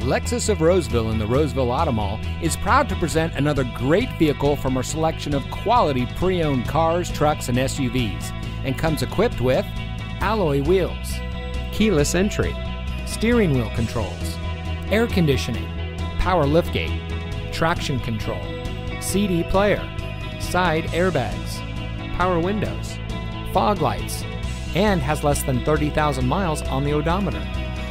Lexus of Roseville in the Roseville Auto Mall is proud to present another great vehicle from our selection of quality pre owned cars, trucks, and SUVs, and comes equipped with alloy wheels, keyless entry, steering wheel controls, air conditioning, power liftgate, traction control, CD player, side airbags, power windows, fog lights, and has less than 30,000 miles on the odometer.